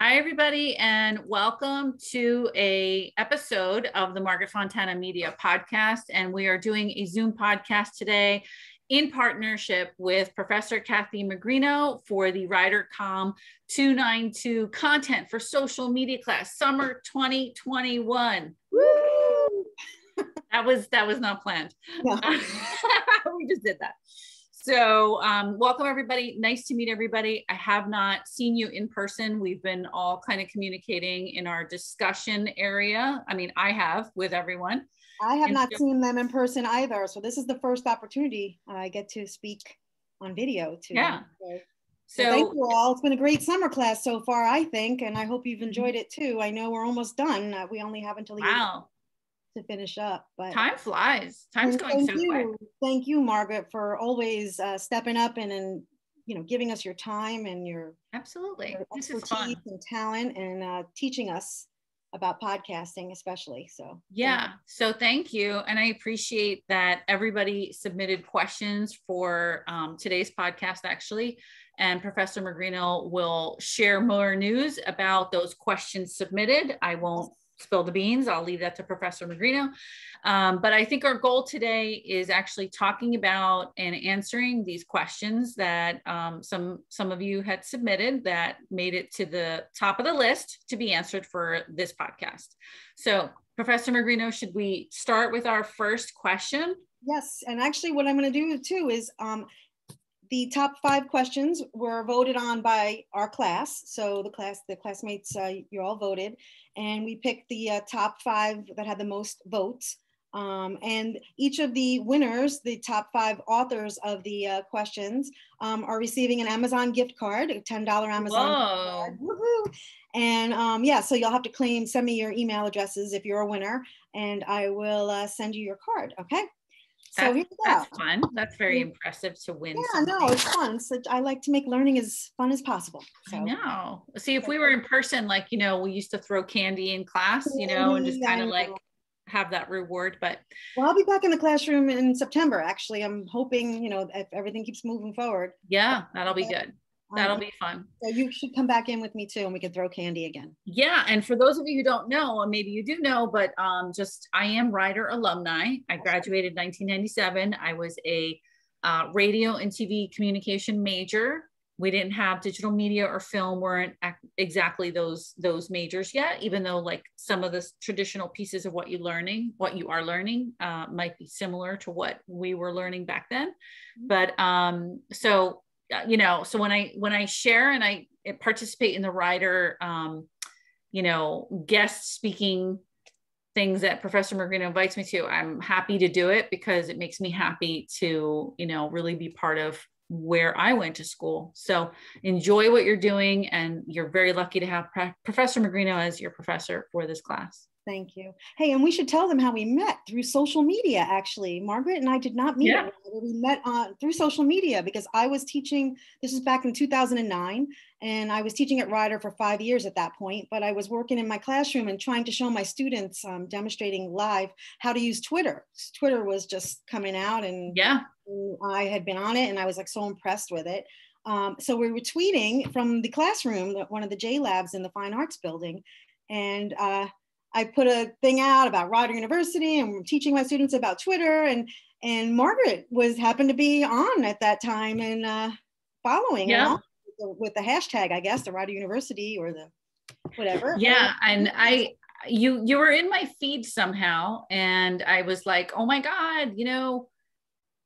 Hi, everybody, and welcome to a episode of the Margaret Fontana Media Podcast. And we are doing a Zoom podcast today in partnership with Professor Kathy Magrino for the RiderComm 292 Content for Social Media class, summer 2021. Woo! that was that was not planned. We just did that. So, um, welcome everybody. Nice to meet everybody. I have not seen you in person. We've been all kind of communicating in our discussion area. I mean, I have with everyone. I have and not so seen them in person either. So, this is the first opportunity I get to speak on video to yeah. So, so, thank you all. It's been a great summer class so far, I think, and I hope you've enjoyed it too. I know we're almost done. Uh, we only have until the wow to finish up. But time flies. Time's going so you. quick. Thank you, Margaret, for always uh, stepping up and and you know giving us your time and your absolutely your expertise and talent and uh, teaching us about podcasting especially so yeah so thank you and i appreciate that everybody submitted questions for um, today's podcast actually and professor magrino will share more news about those questions submitted i won't spill the beans. I'll leave that to Professor Magrino. Um, but I think our goal today is actually talking about and answering these questions that um, some some of you had submitted that made it to the top of the list to be answered for this podcast. So, Professor Magrino, should we start with our first question? Yes, and actually, what I'm going to do too is um, the top five questions were voted on by our class. So the class, the classmates, uh, you all voted, and we picked the uh, top five that had the most votes. Um, and each of the winners, the top five authors of the uh, questions, um, are receiving an Amazon gift card, a $10 Amazon Whoa. card. And um, yeah, so you'll have to claim, send me your email addresses if you're a winner, and I will uh, send you your card. Okay. So that's, that's fun. That's very impressive to win. Yeah, something. no, it's fun. So I like to make learning as fun as possible. So. I know. See, if we were in person, like you know, we used to throw candy in class, you know, and just kind of like have that reward. But well, I'll be back in the classroom in September. Actually, I'm hoping you know if everything keeps moving forward. Yeah, that'll be good. That'll um, be fun. So you should come back in with me too, and we can throw candy again. Yeah, and for those of you who don't know, and maybe you do know, but um, just I am Rider alumni. I graduated 1997. I was a uh, radio and TV communication major. We didn't have digital media or film weren't exactly those those majors yet, even though like some of the traditional pieces of what you're learning, what you are learning, uh, might be similar to what we were learning back then. Mm-hmm. But um, so you know so when i when i share and i participate in the rider um, you know guest speaking things that professor magrino invites me to i'm happy to do it because it makes me happy to you know really be part of where i went to school. So enjoy what you're doing and you're very lucky to have professor magrino as your professor for this class Thank you. Hey, and we should tell them how we met through social media, actually. Margaret and I did not meet. Yeah. We met on, through social media because I was teaching, this was back in 2009, and I was teaching at Rider for five years at that point, but I was working in my classroom and trying to show my students, um, demonstrating live how to use Twitter. Twitter was just coming out and yeah, I had been on it and I was like so impressed with it. Um, so we were tweeting from the classroom, one of the J Labs in the Fine Arts Building, and uh, I put a thing out about Rider University and teaching my students about Twitter and and Margaret was happened to be on at that time and uh, following yeah. with the hashtag, I guess, the Rider University or the whatever. Yeah, and I you you were in my feed somehow and I was like, "Oh my god, you know,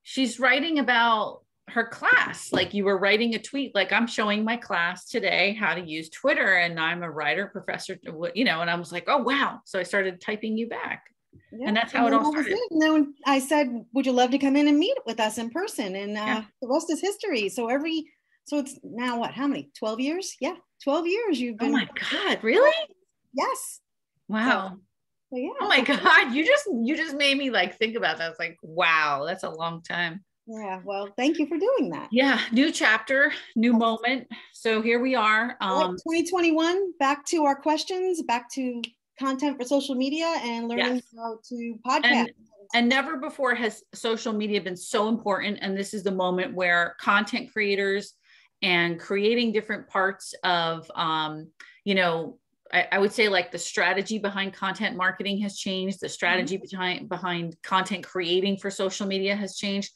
she's writing about her class like you were writing a tweet like i'm showing my class today how to use twitter and i'm a Rider professor you know and i was like oh wow so i started typing you back yeah. and that's how and it all started and then i said would you love to come in and meet with us in person and uh, yeah. the rest is history so every so it's now what how many 12 years yeah 12 years you've been oh my god really yes wow so, so yeah. Oh my God. You just you just made me like think about that. It's like, wow, that's a long time. Yeah, well, thank you for doing that. Yeah, new chapter, new moment. So here we are. Um, 2021, back to our questions, back to content for social media and learning yes. how to podcast. And, and never before has social media been so important. And this is the moment where content creators and creating different parts of, um, you know, I, I, would say like the strategy behind content marketing has changed. The strategy mm-hmm. behind behind content creating for social media has changed.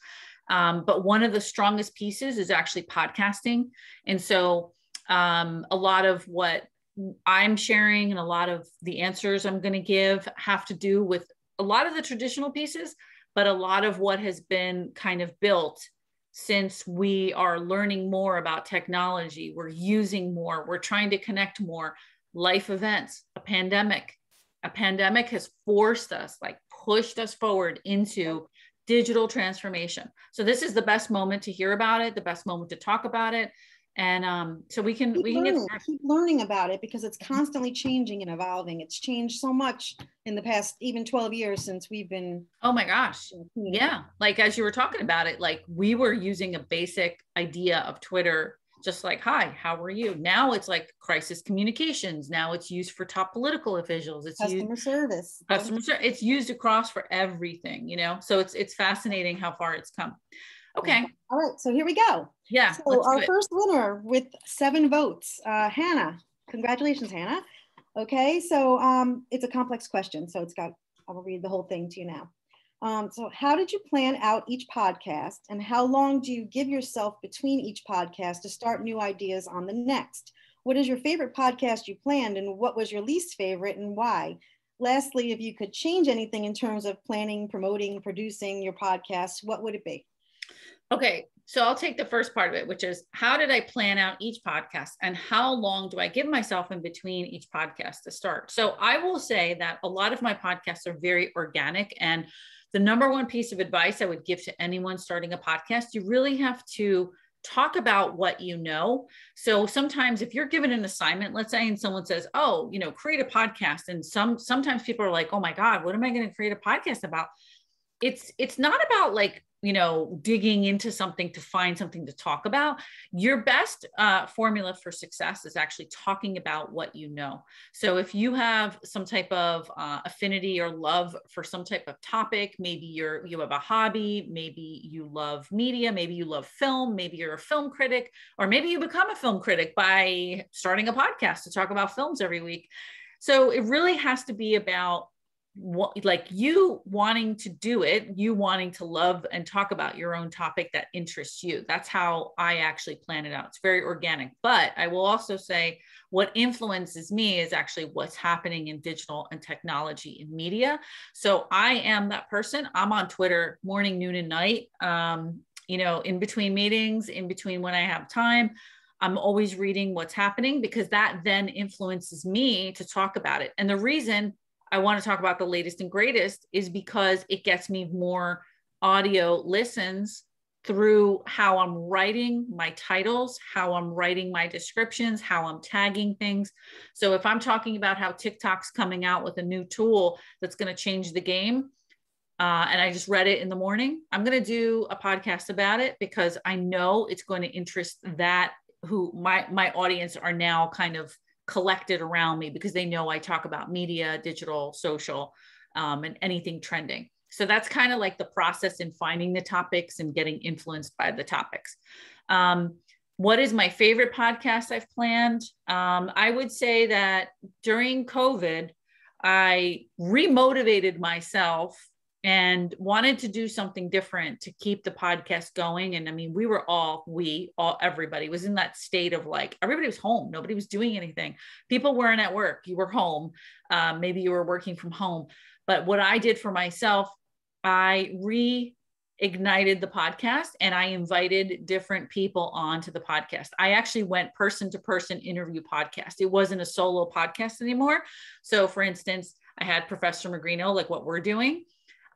Um, but one of the strongest pieces is actually podcasting. And so um, a lot of what I'm sharing and a lot of the answers I'm going to give have to do with a lot of the traditional pieces, but a lot of what has been kind of built since we are learning more about technology, we're using more, we're trying to connect more, life events, a pandemic. A pandemic has forced us, like pushed us forward into digital transformation. So this is the best moment to hear about it, the best moment to talk about it. And um, so we can keep we can learning, get keep learning about it because it's constantly changing and evolving. It's changed so much in the past even 12 years since we've been oh my gosh. yeah. Like as you were talking about it like we were using a basic idea of twitter just like hi how are you now it's like crisis communications now it's used for top political officials it's customer used, service customer service it's used across for everything you know so it's it's fascinating how far it's come Okay. All right. So here we go. Yeah. So our first winner with seven votes, uh, Hannah. Congratulations, Hannah. Okay. So um, it's a complex question. So it's got, I will read the whole thing to you now. Um, so how did you plan out each podcast and how long do you give yourself between each podcast to start new ideas on the next? What is your favorite podcast you planned and what was your least favorite and why? Lastly, if you could change anything in terms of planning, promoting, producing your podcast, what would it be? Okay, so I'll take the first part of it, which is how did I plan out each podcast and how long do I give myself in between each podcast to start? So I will say that a lot of my podcasts are very organic. And the number one piece of advice I would give to anyone starting a podcast, you really have to talk about what you know. So sometimes if you're given an assignment, let's say, and someone says, "Oh, you know, create a podcast," and some sometimes people are like, "Oh my God, what am I going to create a podcast about?" It's it's not about like you know digging into something to find something to talk about your best uh, formula for success is actually talking about what you know. So if you have some type of uh, affinity or love for some type of topic maybe you're you have a hobby maybe you love media maybe you love film maybe you're a film critic or maybe you become a film critic by starting a podcast to talk about films every week. So it really has to be about like you wanting to do it, you wanting to love and talk about your own topic that interests you. That's how I actually plan it out. It's very organic. But I will also say what influences me is actually what's happening in digital and technology and media. So I am that person. I'm on Twitter morning, noon, and night. Um, you know, in between meetings, in between when I have time. I'm always reading what's happening because that then influences me to talk about it. And the reason I want to talk about the latest and greatest is because it gets me more audio listens through how I'm writing my titles, how I'm writing my descriptions, how I'm tagging things. So if I'm talking about how TikTok's coming out with a new tool that's going to change the game, uh, and I just read it in the morning, I'm going to do a podcast about it because I know it's going to interest that who my my audience are now kind of collected around me because they know I talk about media, digital, social, um, and anything trending. So that's kind of like the process in finding the topics and getting influenced by the topics. Um, what is my favorite podcast I've planned? Um, I would say that during COVID, I remotivated myself and wanted to do something different to keep the podcast going. And i mean we were all we all everybody was in that state of like everybody was home. Nobody was doing anything. People weren't at work. You were home. Um, maybe you were working from home. But what i did for myself i reignited the podcast and i invited different people onto the podcast. I actually went person to person interview podcast. It wasn't a solo podcast anymore. So for instance i had professor magrino like what we're doing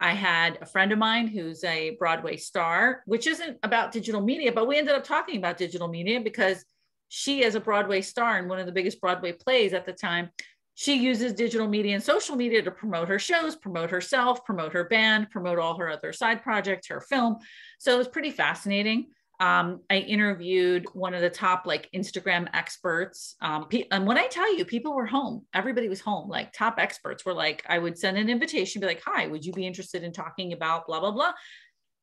I had a friend of mine who's a Broadway star, which isn't about digital media, but we ended up talking about digital media because she, as a Broadway star in one of the biggest Broadway plays at the time, she uses digital media and social media to promote her shows, promote herself, promote her band, promote all her other side projects, her film. So it was pretty fascinating um, I interviewed one of the top like Instagram experts. Um, and when I tell you, people were home, everybody was home. Like top experts were like, I would send an invitation, be like, "Hi, would you be interested in talking about blah blah blah?"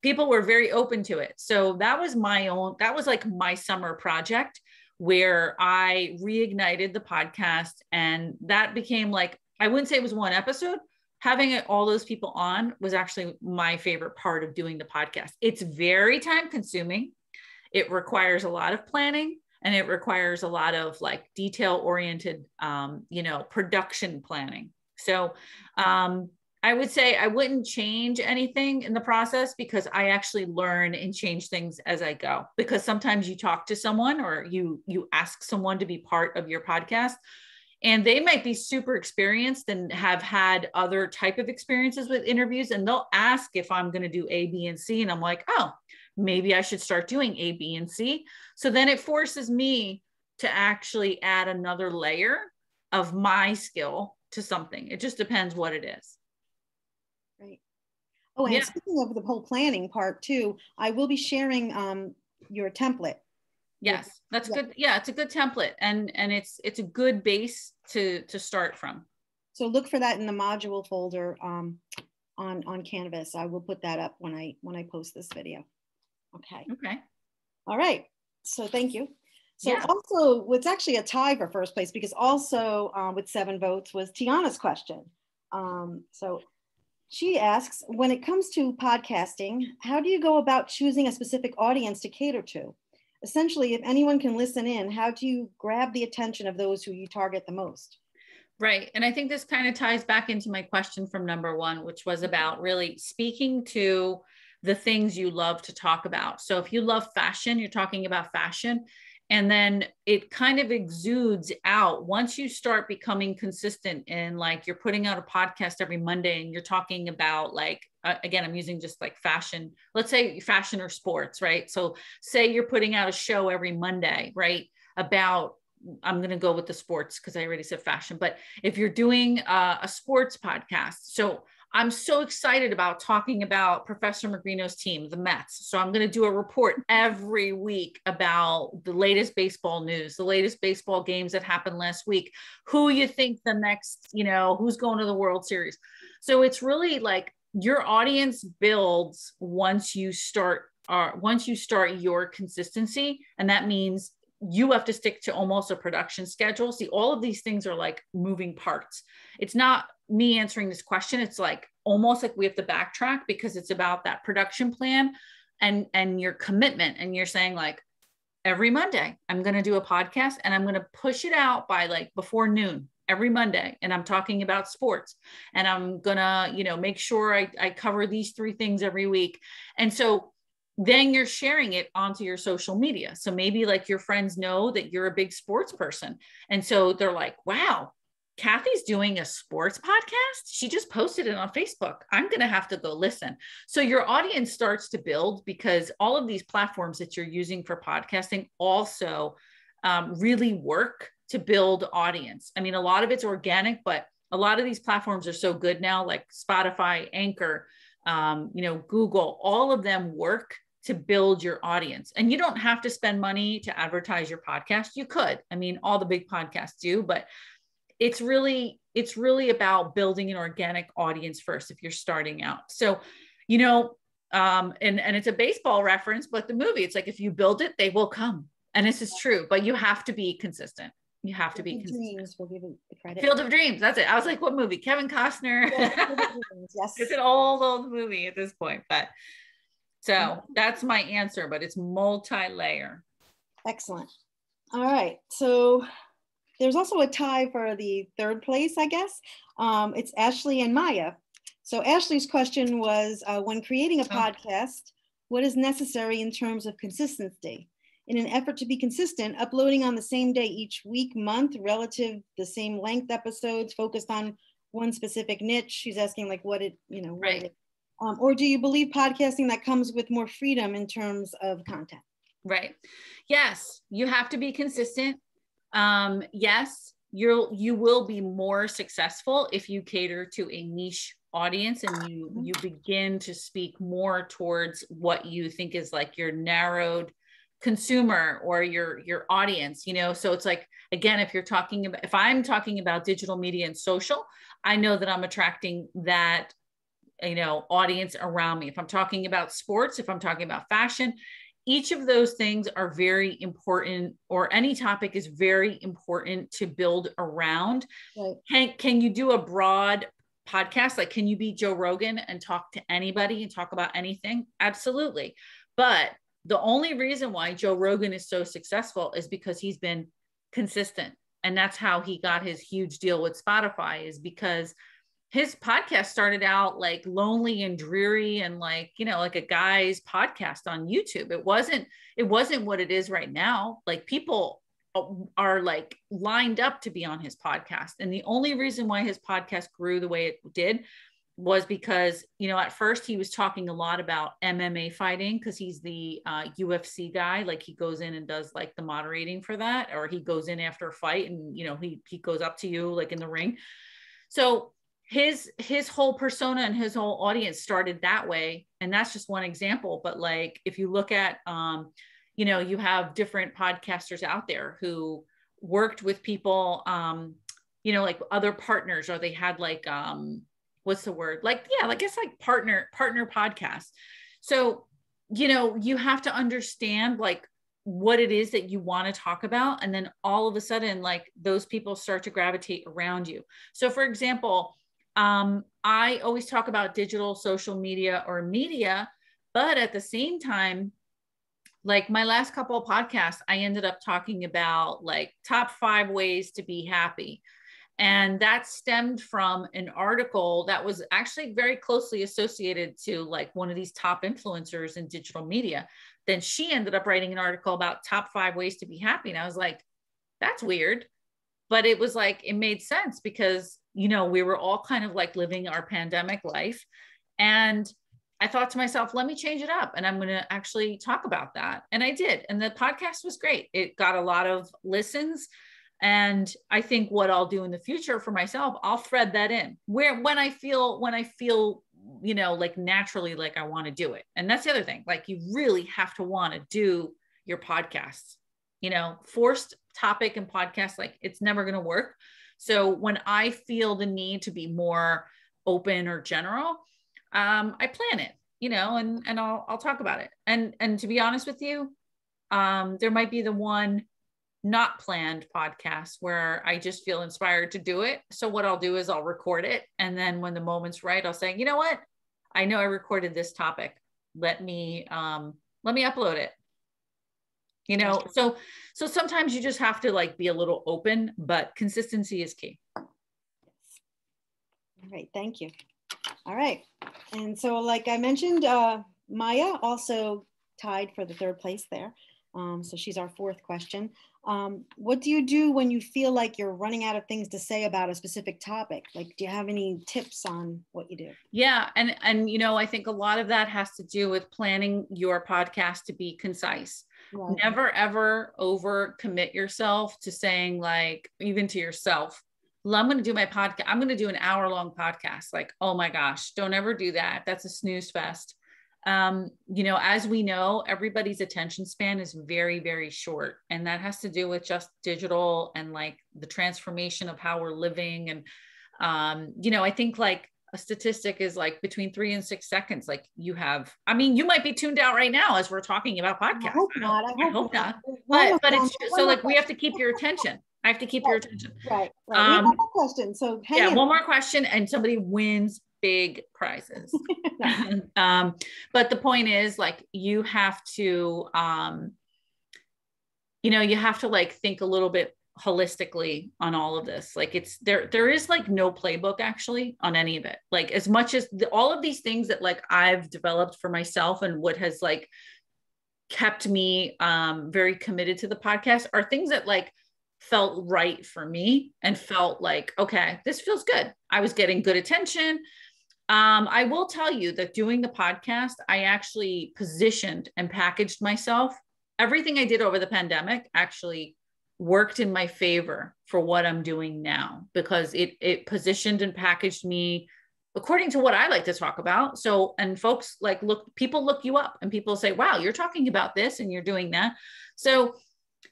people were very open to it. So that was my own, that was like my summer project where I reignited the podcast. And that became like, I wouldn't say it was one episode. Having all those people on was actually my favorite part of doing the podcast. It's very time consuming. It requires a lot of planning and it requires a lot of like detail oriented, um, you know, production planning. So um, I would say I wouldn't change anything in the process because I actually learn and change things as I go. Because sometimes you talk to someone or you you ask someone to be part of your podcast and they might be super experienced and have had other type of experiences with interviews and they'll ask if I'm going to do A, B, and C and I'm like, "Oh, maybe I should start doing A, B, and C." So then it forces me to actually add another layer of my skill to something. It just depends what it is. Right. Oh, and yeah. speaking of the whole planning part too, I will be sharing um, your template. Yes, that's yeah. good. Yeah, it's a good template, and and it's it's a good base to to start from. So look for that in the module folder um, on on Canvas. I will put that up when I when I post this video. Okay. Okay. All right. So thank you. So yeah. also, it's actually a tie for first place because also uh, with seven votes was Tiana's question. Um, so she asks, when it comes to podcasting, how do you go about choosing a specific audience to cater to? Essentially, if anyone can listen in, how do you grab the attention of those who you target the most? Right. And I think this kind of ties back into my question from number one, which was about really speaking to the things you love to talk about. So if you love fashion, you're talking about fashion and then it kind of exudes out once you start becoming consistent and like you're putting out a podcast every monday and you're talking about like uh, again i'm using just like fashion let's say fashion or sports right so say you're putting out a show every monday right about i'm going to go with the sports because i already said fashion but if you're doing uh, a sports podcast so I'm so excited about talking about Professor Magrino's team, the Mets. So I'm going to do a report every week about the latest baseball news, the latest baseball games that happened last week, who you think the next, you know, who's going to the World Series. So it's really like your audience builds once you start uh, once you start your consistency and that means you have to stick to almost a production schedule. See all of these things are like moving parts. It's not me answering this question. It's like almost like we have to backtrack because it's about that production plan and and your commitment. And you're saying like every monday i'm going to do a podcast and i'm going to push it out by like before noon every monday. And i'm talking about sports and i'm going to you know make sure I, I cover these three things every week. And so then you're sharing it onto your social media so maybe like your friends know that you're a big sports person and so they're like wow Kathy's doing a sports podcast. She just posted it on Facebook. I'm going to have to go listen. So your audience starts to build because all of these platforms that you're using for podcasting also um, really work to build audience. I mean, a lot of it's organic, but a lot of these platforms are so good now, like Spotify, Anchor, um, you know, Google, all of them work to build your audience. And you don't have to spend money to advertise your podcast. You could. I mean, all the big podcasts do, but it's really it's really about building an organic audience first if you're starting out so you know um and and it's a baseball reference but the movie it's like if you build it they will come and this is true but you have to be consistent you have to be consistent. Dreams, we'll give it the credit. Field of Dreams. That's it. I was like, what movie? Kevin Costner. yes. it's an old, old movie at this point. But so that's my answer, but it's multi-layer. Excellent. All right. So there's also a tie for the third place, I guess. Um, it's Ashley and Maya. So Ashley's question was, uh, when creating a oh. podcast, what is necessary in terms of consistency? In an effort to be consistent, uploading on the same day each week, month, relative the same length episodes focused on one specific niche. She's asking like what it, you know, right. It, um, or do you believe podcasting that comes with more freedom in terms of content? Right. Yes, you have to be consistent um, yes, you'll you will be more successful if you cater to a niche audience and you mm-hmm. you begin to speak more towards what you think is like your narrowed consumer or your your audience you know so it's like again if you're talking about if i'm talking about digital media and social i know that i'm attracting that you know audience around me. If i'm talking about sports if i'm talking about fashion each of those things are very important or any topic is very important to build around. Right. can, can you do a broad podcast? Like can you be joe rogan and talk to anybody and talk about anything? Absolutely. But the only reason why joe rogan is so successful is because he's been consistent and that's how he got his huge deal with spotify is because his podcast started out like lonely and dreary and like you know like a guy's podcast on youtube. It wasn't it wasn't what it is right now. Like people are like lined up to be on his podcast. And the only reason why his podcast grew the way it did was because you know at first he was talking a lot about MMA fighting because he's the uh, UFC guy. Like he goes in and does like the moderating for that or he goes in after a fight and you know he he goes up to you like in the ring. So his his whole persona and his whole audience started that way. And that's just one example but like if you look at um you know you have different podcasters out there who worked with people um you know like other partners or they had like um what's the word? Like yeah like it's like partner partner podcast so you know you have to understand like what it is that you want to talk about. And then all of a sudden like those people start to gravitate around you. So for example um, I always talk about digital social media or media, but at the same time, like my last couple of podcasts, I ended up talking about like top five ways to be happy. And that stemmed from an article that was actually very closely associated to like one of these top influencers in digital media. Then she ended up writing an article about top five ways to be happy. And I was like, that's weird. But it was like, it made sense because you know, we were all kind of like living our pandemic life. And I thought to myself, let me change it up and I'm going to actually talk about that. And I did. And the podcast was great. It got a lot of listens. And I think what I'll do in the future for myself, I'll thread that in where when I feel, when I feel, you know, like naturally, like I want to do it. And that's the other thing. Like you really have to want to do your podcasts, you know, forced topic and podcast, like it's never going to work. So when I feel the need to be more open or general, um, I plan it, you know, and and I'll I'll talk about it. And and to be honest with you, um, there might be the one not planned podcast where I just feel inspired to do it. So what I'll do is I'll record it, and then when the moment's right, I'll say, you know what, I know I recorded this topic. Let me um, let me upload it you know so so sometimes you just have to like be a little open but consistency is key. All right thank you. All right and so like i mentioned uh, maya also tied for the third place there um, so she's our fourth question. Um, what do you do when you feel like you're running out of things to say about a specific topic? Like do you have any tips on what you do? Yeah and and you know i think a lot of that has to do with planning your podcast to be concise Right. Never ever over commit yourself to saying, like, even to yourself, well, I'm going to do my podcast. I'm going to do an hour long podcast. Like, oh my gosh, don't ever do that. That's a snooze fest. Um, you know, as we know, everybody's attention span is very, very short. And that has to do with just digital and like the transformation of how we're living. And, um, you know, I think like a statistic is like between three and six seconds. Like you have, I mean, you might be tuned out right now as we're talking about podcasts. I hope not. I hope, I hope not. not. But, but it's so like we have to keep your attention. I have to keep right. your attention. Right. right. Um, one more question. So yeah, in. one more question, and somebody wins big prizes. um, but the point is, like, you have to, um, you know, you have to like think a little bit holistically on all of this. Like it's there there is like no playbook actually on any of it. Like as much as the, all of these things that like i've developed for myself and what has like kept me um very committed to the podcast are things that like felt right for me and felt like okay this feels good. I was getting good attention. Um, I will tell you that doing the podcast, I actually positioned and packaged myself. Everything I did over the pandemic actually worked in my favor for what I'm doing now because it it positioned and packaged me according to what I like to talk about. So and folks like look people look you up and people say, "Wow, you're talking about this and you're doing that." So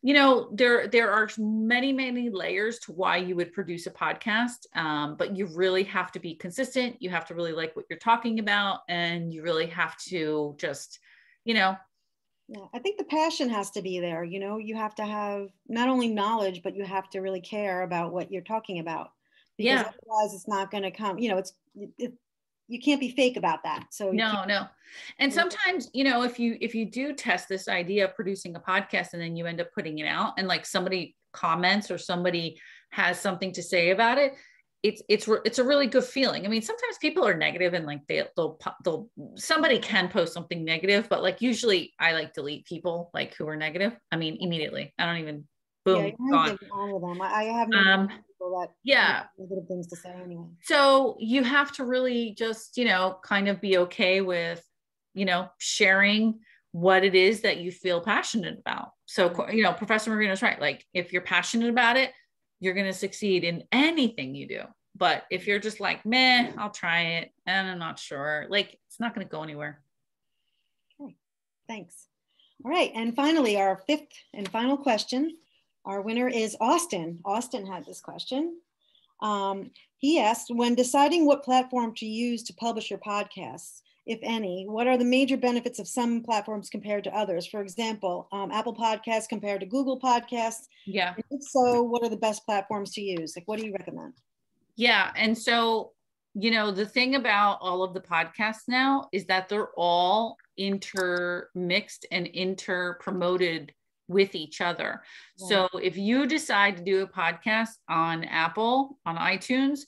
you know there there are many many layers to why you would produce a podcast um, but you really have to be consistent you have to really like what you're talking about and you really have to just you know yeah i think the passion has to be there you know you have to have not only knowledge but you have to really care about what you're talking about because yeah otherwise it's not going to come you know it's it, you can't be fake about that. So no, no. And sometimes, you know, if you if you do test this idea of producing a podcast and then you end up putting it out and like somebody comments or somebody has something to say about it, it's it's it's a really good feeling. I mean, sometimes people are negative and like they they'll they'll somebody can post something negative, but like usually I like delete people like who are negative. I mean, immediately. I don't even boom yeah, gone. All of them. I have no um, people that yeah negative things to say anyway. So you have to really just you know kind of be okay with you know sharing what it is that you feel passionate about. So you know, Professor Magrino's right. Like if you're passionate about it, you're going to succeed in anything you do. But if you're just like, meh, I'll try it and I'm not sure, like it's not going to go anywhere. Okay, thanks. All right. And finally, our fifth and final question our winner is Austin. Austin had this question. Um, he asked, when deciding what platform to use to publish your podcasts, if any, what are the major benefits of some platforms compared to others? For example, um, Apple Podcasts compared to Google Podcasts. Yeah. And if so, what are the best platforms to use? Like, what do you recommend? Yeah. And so, you know, the thing about all of the podcasts now is that they're all intermixed and inter promoted with each other. Yeah. So if you decide to do a podcast on Apple, on iTunes,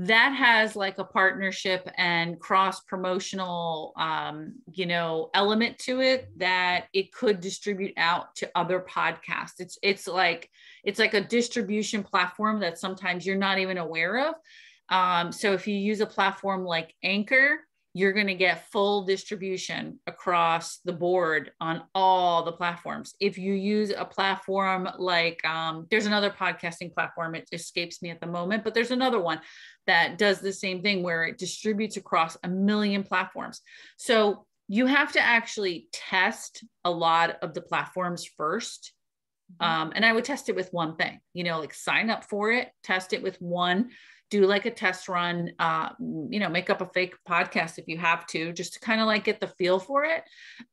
that has like a partnership and cross promotional um, you know element to it that it could distribute out to other podcasts. It's it's like it's like a distribution platform that sometimes you're not even aware of. Um, so if you use a platform like anchor you're going to get full distribution across the board on all the platforms. If you use a platform like, um, there's another podcasting platform, it escapes me at the moment, but there's another one that does the same thing where it distributes across a million platforms. So you have to actually test a lot of the platforms first. Mm-hmm. Um, and I would test it with one thing, you know, like sign up for it, test it with one do like a test run uh, you know make up a fake podcast if you have to just to kind of like get the feel for it.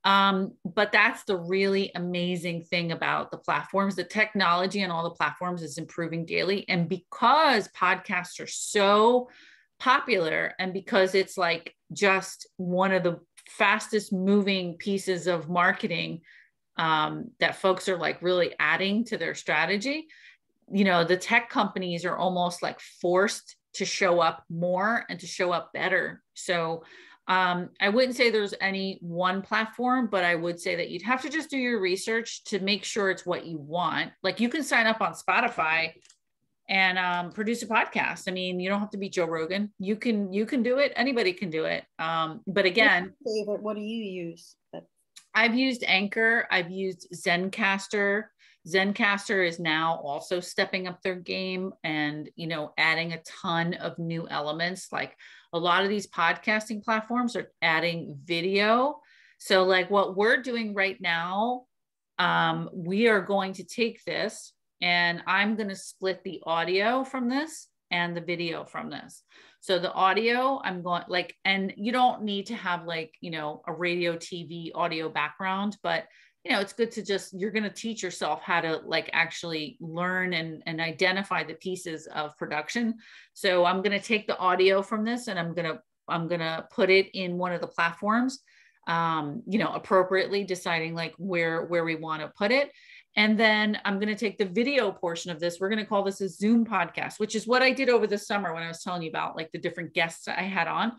Um, but that's the really amazing thing about the platforms. The technology and all the platforms is improving daily and because podcasts are so popular and because it's like just one of the fastest moving pieces of marketing um, that folks are like really adding to their strategy you know the tech companies are almost like forced to show up more and to show up better. So um, i wouldn't say there's any one platform but i would say that you'd have to just do your research to make sure it's what you want. Like you can sign up on spotify and um, produce a podcast. I mean you don't have to be joe rogan. You can you can do it. Anybody can do it. Um, but again favorite? What do you use? I've used anchor. I've used zencastr Zencastr is now also stepping up their game and, you know, adding a ton of new elements. Like a lot of these podcasting platforms are adding video. So, like what we're doing right now, um, we are going to take this and I'm going to split the audio from this and the video from this. So the audio, I'm going like, and you don't need to have like, you know, a radio, TV, audio background, but you know it's good to just you're going to teach yourself how to like actually learn and, and identify the pieces of production. So i'm going to take the audio from this and i'm going to i'm going to put it in one of the platforms um, you know appropriately deciding like where where we want to put it. And then i'm going to take the video portion of this. We're going to call this a zoom podcast which is what i did over the summer when i was telling you about like the different guests i had on.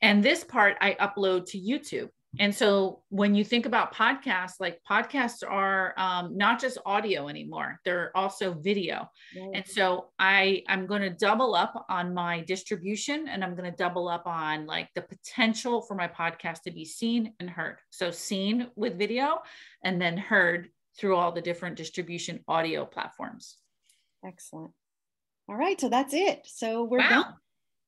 And this part i upload to youtube and so when you think about podcasts, like podcasts are um, not just audio anymore; they're also video. And so I I'm going to double up on my distribution, and I'm going to double up on like the potential for my podcast to be seen and heard. So seen with video, and then heard through all the different distribution audio platforms. Excellent. All right, so that's it. So we're wow. done.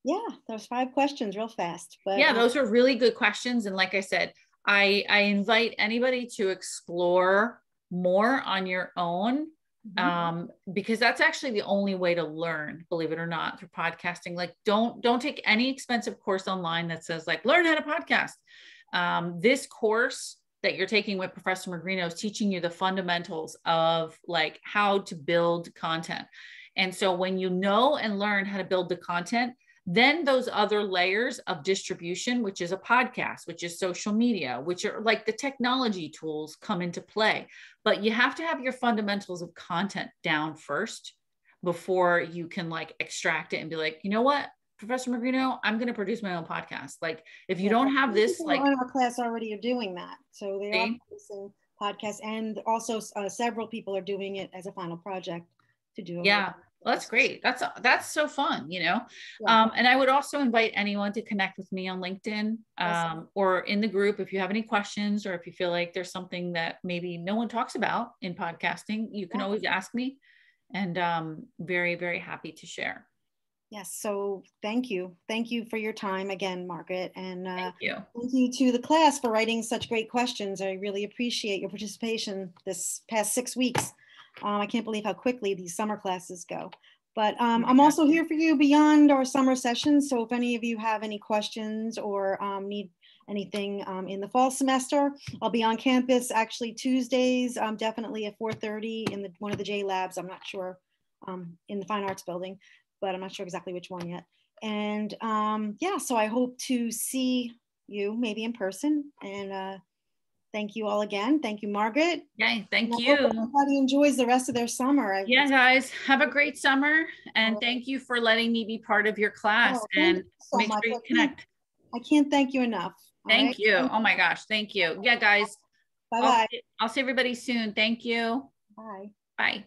Yeah, those five questions real fast. But yeah, uh, those are really good questions. And like I said, I I invite anybody to explore more on your own Mhm. um, because that's actually the only way to learn believe it or not through podcasting like don't don't take any expensive course online that says like learn how to podcast um, this course that you're taking with professor magrino is teaching you the fundamentals of like how to build content and so when you know and learn how to build the content then those other layers of distribution which is a podcast which is social media which are like the technology tools come into play but you have to have your fundamentals of content down first before you can like extract it and be like you know what professor magrino i'm going to produce my own podcast like if you Yeah, don't have this like in our class already are doing that. So they are producing podcasts, and also uh, several people are doing it as a final project to do. a- yeah well, that's great that's that's so fun you know Yeah. um, and i would also invite anyone to connect with me on linkedin Awesome. um, or in the group if you have any questions or if you feel like there's something that maybe no one talks about in podcasting you can Yeah. always ask me and um, very very happy to share Yes. So thank you, thank you for your time again, Margaret, and uh, thank you thank you to the class for writing such great questions. I really appreciate your participation this past six weeks. Um, I can't believe how quickly these summer classes go. But um, I'm also here for you beyond our summer sessions. So if any of you have any questions or um, need anything um, in the fall semester, I'll be on campus actually Tuesdays, um, definitely at 4:30 in the one of the J labs. I'm not sure um, in the Fine Arts Building, but I'm not sure exactly which one yet. And um, yeah, so I hope to see you maybe in person. And uh, thank you all again. Thank you, Margaret. yay thank And you everybody enjoys the rest of their summer. I- yeah guys have a great summer and Oh. thank you for letting me be part of your class Oh, and so make much. sure you connect I can't thank you enough. Thank right? you oh my gosh thank you yeah guys Bye I'll I'll see everybody soon thank you Bye. bye